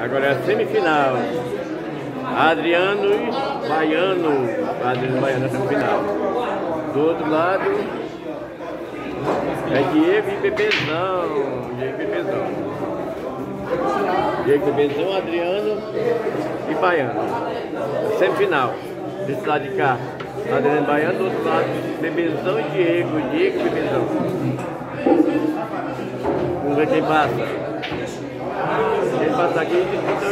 Agora é a semifinal. Adriano e Baiano. Adriano e Baiano na semifinal. Do outro lado é Diego e Bebezão. Diego e Bebezão. Diego e Bebezão, Adriano e Baiano. Semifinal. Desse lado de cá. Adriano e Baiano, do outro lado, Bebezão e Diego. Diego e Bebezão. Vamos ver quem passa. Quem passa aqui disputa.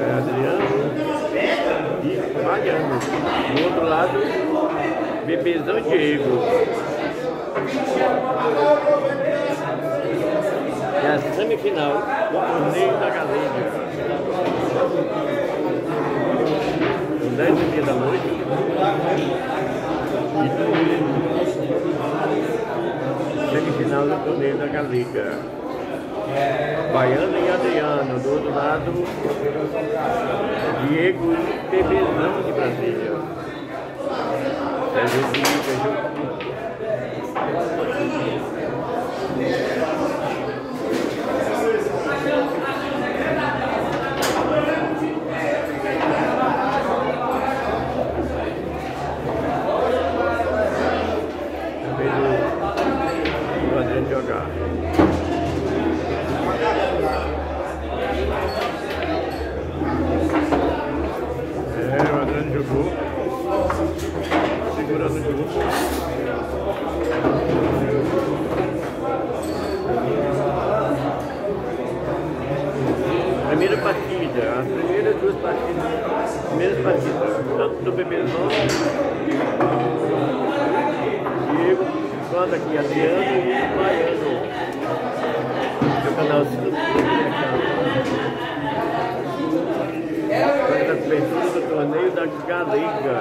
É Adriano Mariano. Do outro lado, Bebezão Diego. É a semifinal do torneio da Galega. São 10 e meia da noite. Semifinal do torneio da Galega. Baiano e Adriano, do outro lado, Diego e Bebezão de Brasília. É jogo é jogo bonito. Também do, do Adriano jogar. É, o Adriano jogou. Segurando o jogo. Primeira partida, as primeiras duas partidas, primeiras partidas, tanto do Bebezão, Diego, quanto aqui Adriano e Baiano. Do canal Ciro Faz a cobertura do torneio da Galega.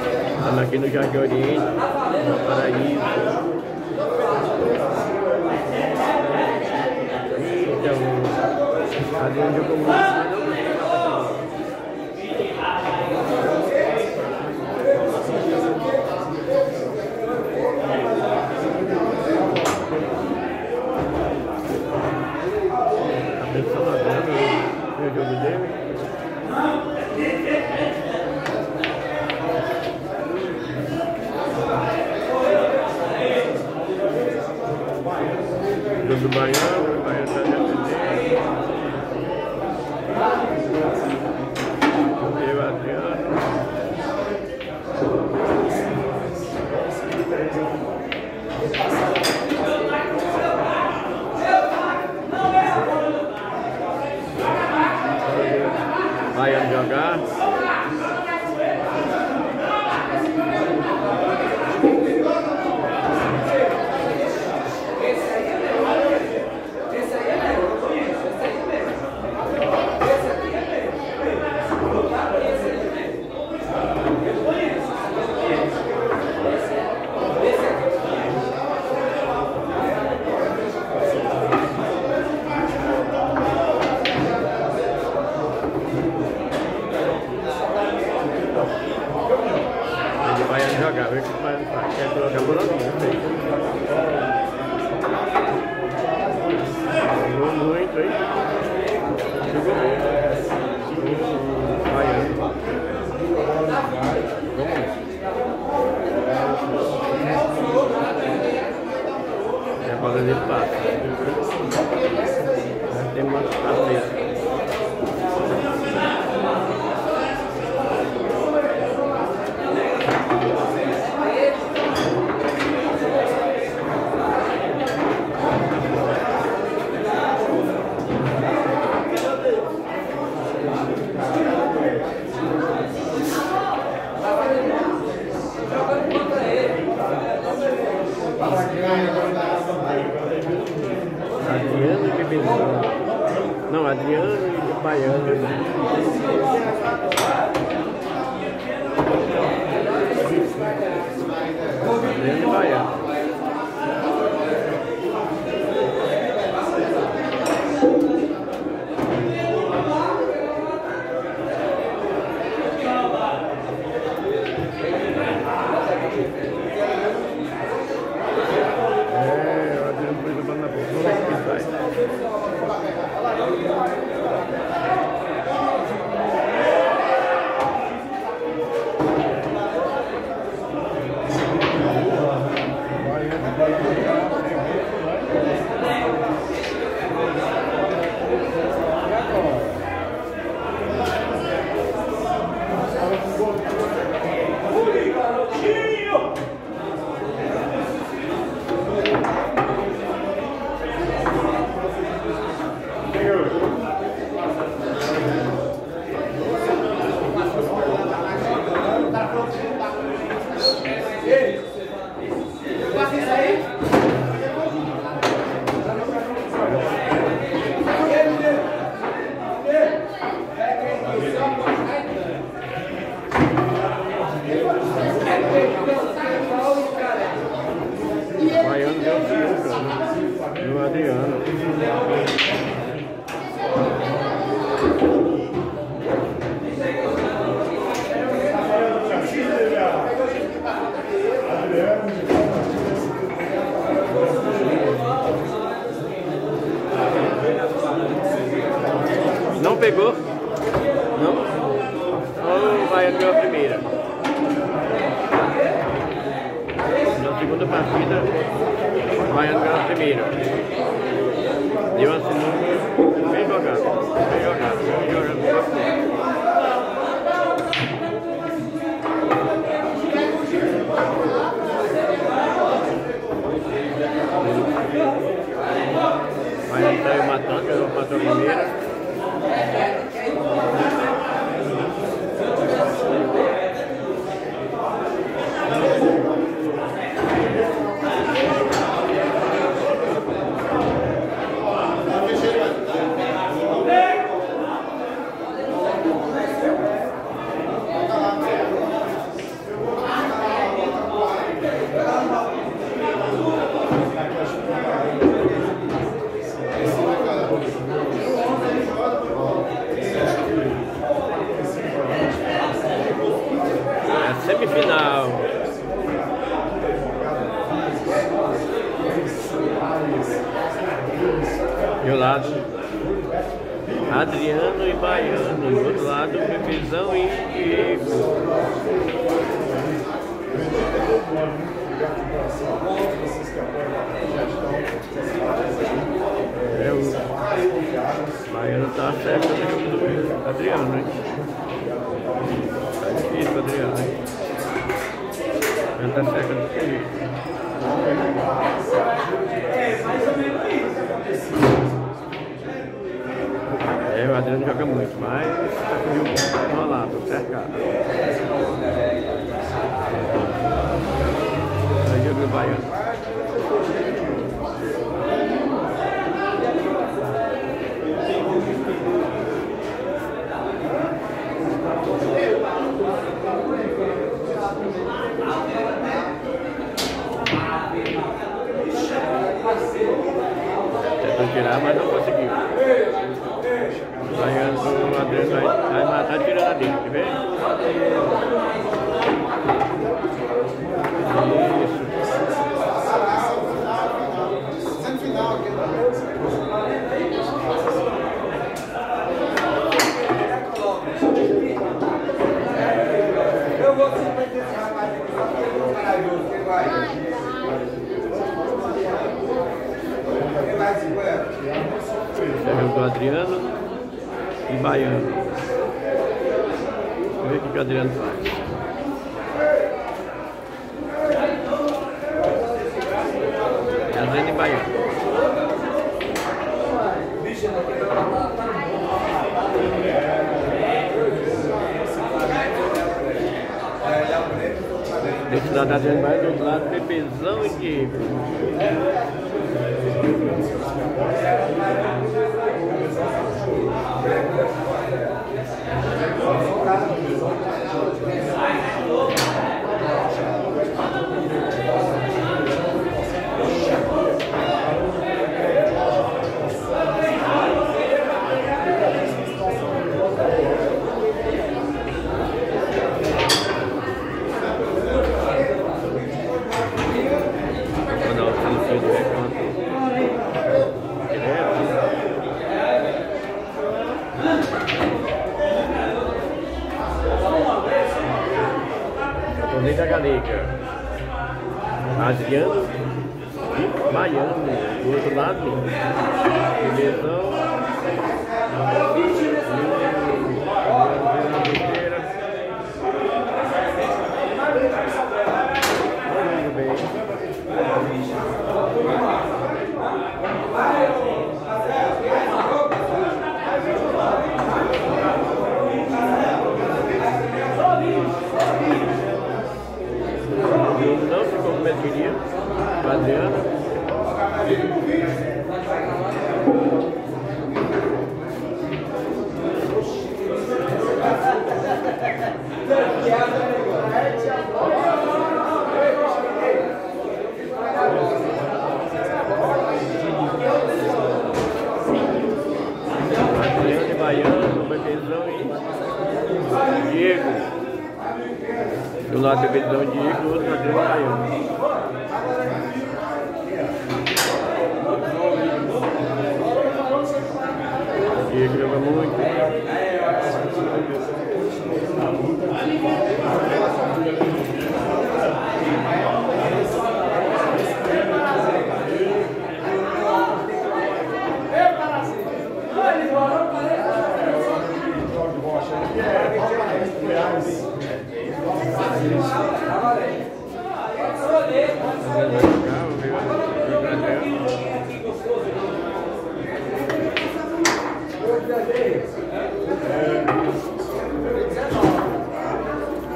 Estamos aqui no Jardim Oriente, no Paraíso. Então, Adriano jogou muito, mas não conseguiu Atenção Adriano, viu o jogo dele? Jogo do Baiano, o Baiano está defendendo. Veio o Adriano. Baiano jogar. Ele vai jogar, vê que o Baiano faz. Quer colocar por ali, não sei. Jogou muito, hein? Muito. O Baiano. Jogou muito. E a bola passa. Mas Tem uma cabeça. Adriano e Bebezão. Não, Adriano e Baiano. Adriano e Baiano. pegou. Tá certo do Adriano, hein? Tá difícil, Adriano, hein? Tenta seca do que É, o Adriano joga muito, mas tá com o enrolado, cercado. Aí joga o Baiano. Tentou tirar, mas não conseguiu. Aí o Adriano vai, vai matar tirando a dele, quer ver? Isso. Eu vou sempre ter esse rapaz aqui, só que ele é maravilhoso, que ele vai. Serve do Adriano Baiano. Vamos ver o que o Adriano faz. Adriano e Baiano. Desse lado Adriano Baiano, do outro lado Bebezão e Diego. Baiano. Do outro lado, Belezão. Muito bem. Não ficou como ele queria. O Do lado Bebezão e Diego, do outro Adriano e Baiano. queria que joga muito. Agora é. Agora é.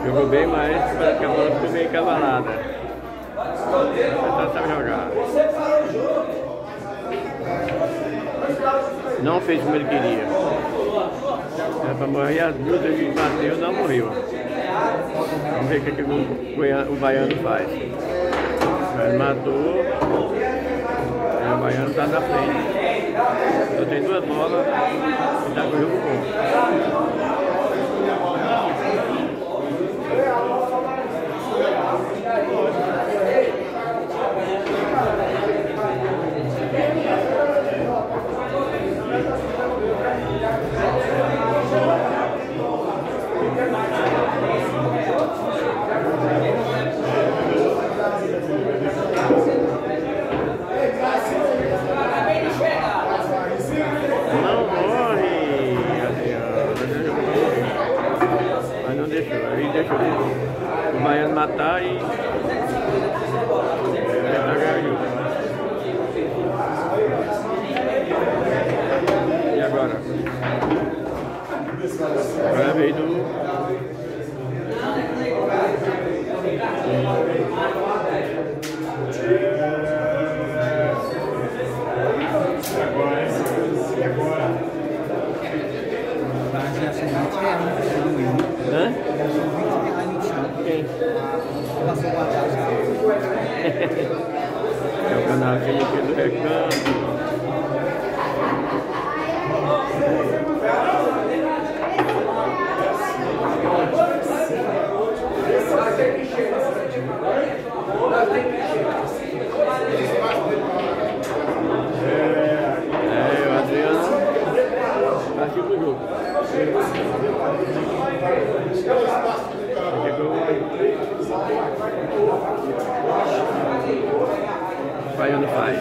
Jogou bem, mas parece que a bola ficou meio cavalada. Jogar. Não fez como ele queria. Era pra morrer as duas, ele bateu, não morreu. Vamos ver o que, que o, o baiano faz. Ele matou. E o baiano está na frente. Só tem duas bolas e está com o jogo. deixa o baiano matar e tentar ganhar E agora? Agora veio do. Hã? Passou uma É o canal aqui do Recanto. É, o Adriano partiu pro jogo. Baiano faz.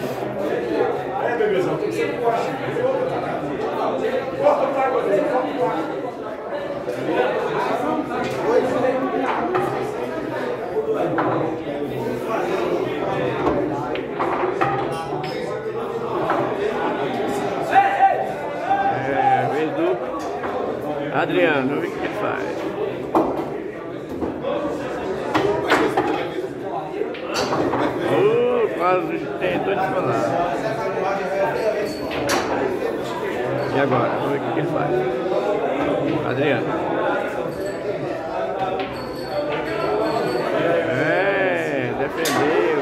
É, bebezão, tem que ser forte. Corta pra você, corta É, vez do Adriano, o que ele faz. quase tentou disparar. E agora? Vamos ver o que ele faz. Adriano. É, defendeu.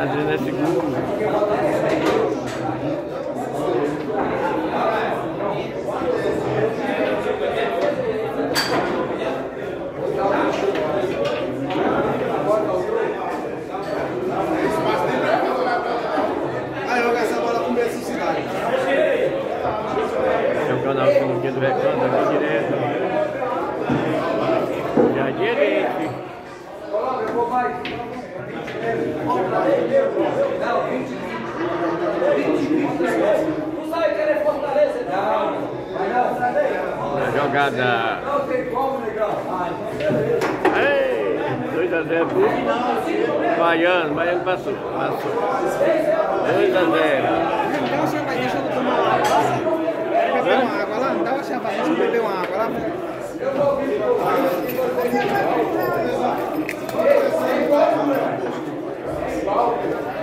Adriano é seguro. Não sai é Fortaleza, não. Jogada. Não tem como, negão. Ei, 2 a 0 Baiano, Baiano passou. Passou. 2 a 0. Dá uma chavainha, deixa eu tomar uma água. Quer beber uma água lá? Dá uma chavainha, deixa eu beber uma água lá. Eu vou ouvir. Eu vou ouvir.